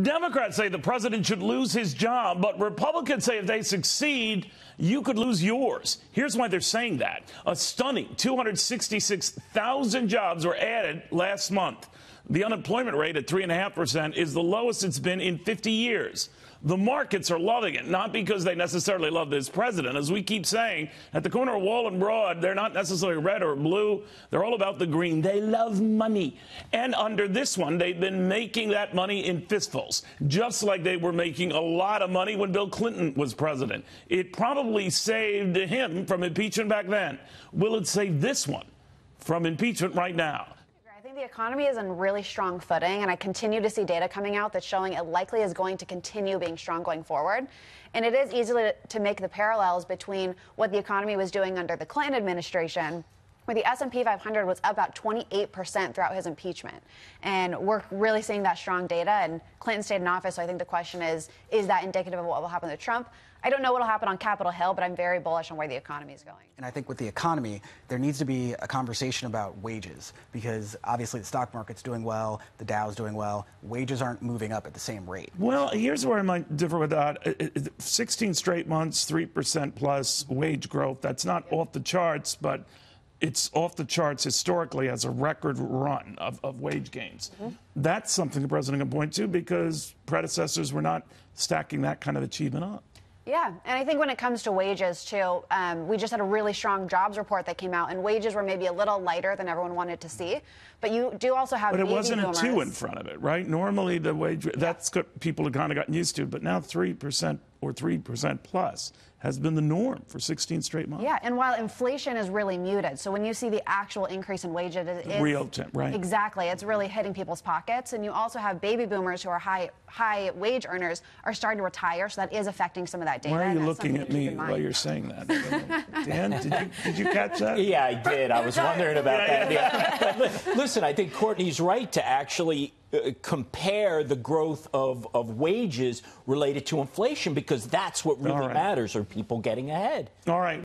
Democrats say the president should lose his job, but Republicans say if they succeed, you could lose yours. Here's why they're saying that. A stunning 266,000 jobs were added last month. The unemployment rate at 3.5% is the lowest it's been in 50 years. The markets are loving it, not because they necessarily love this president. As we keep saying, at the corner of Wall and Broad, they're not necessarily red or blue. They're all about the green. They love money. And under this one, they've been making that money in fistfuls, just like they were making a lot of money when Bill Clinton was president. It probably saved him from impeachment back then. Will it save this one from impeachment right now? The economy is on really strong footing, and I continue to see data coming out that's showing it likely is going to continue being strong going forward. And it is easy to make the parallels between what the economy was doing under the Clinton administration where the S&P 500 was up about 28% throughout his impeachment. And we're really seeing that strong data and Clinton stayed in office, so I think the question is is that indicative of what will happen to Trump? I don't know what will happen on Capitol Hill, but I'm very bullish on where the economy is going. And I think with the economy, there needs to be a conversation about wages because obviously the stock market's doing well, the Dow's doing well, wages aren't moving up at the same rate. Well, here's where I might differ with that. 16 straight months, 3% plus wage growth. That's not off the charts, but it's off the charts historically as a record run of, of wage gains. Mm -hmm. That's something the president can point to because predecessors were not stacking that kind of achievement up. Yeah, and I think when it comes to wages too, um, we just had a really strong jobs report that came out, and wages were maybe a little lighter than everyone wanted to see. But you do also have. But it wasn't boomers. a two in front of it, right? Normally the wage that's what people have kind of gotten used to, but now three percent or three percent plus has been the norm for 16 straight months. Yeah, and while inflation is really muted, so when you see the actual increase in wages, it's real, time. right? Exactly, it's really hitting people's pockets, and you also have baby boomers who are high high wage earners are starting to retire, so that is affecting some of that data. Why are you looking at me while you're saying that? Dan, did you, did you catch that? Yeah, I did. I was wondering about yeah, that. Yeah. But listen, I think Courtney's right to actually Uh, compare the growth of, of wages related to inflation because that's what really right. matters. Are people getting ahead? All right.